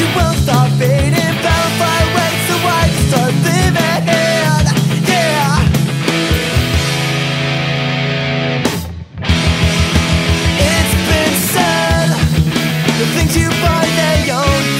you will stop fading you start living. Yeah. It's been said The things you they own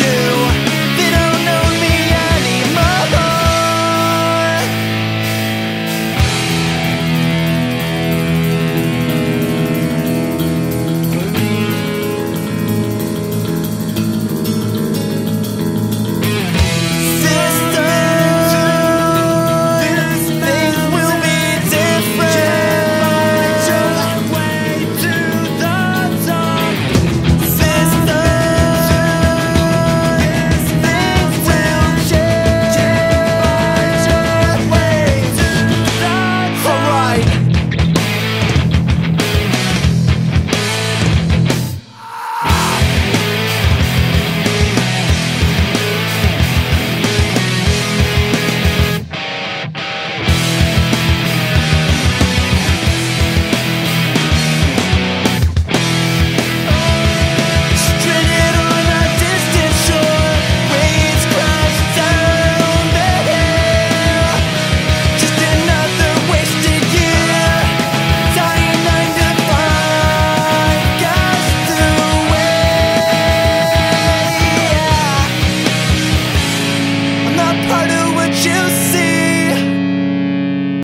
part of what you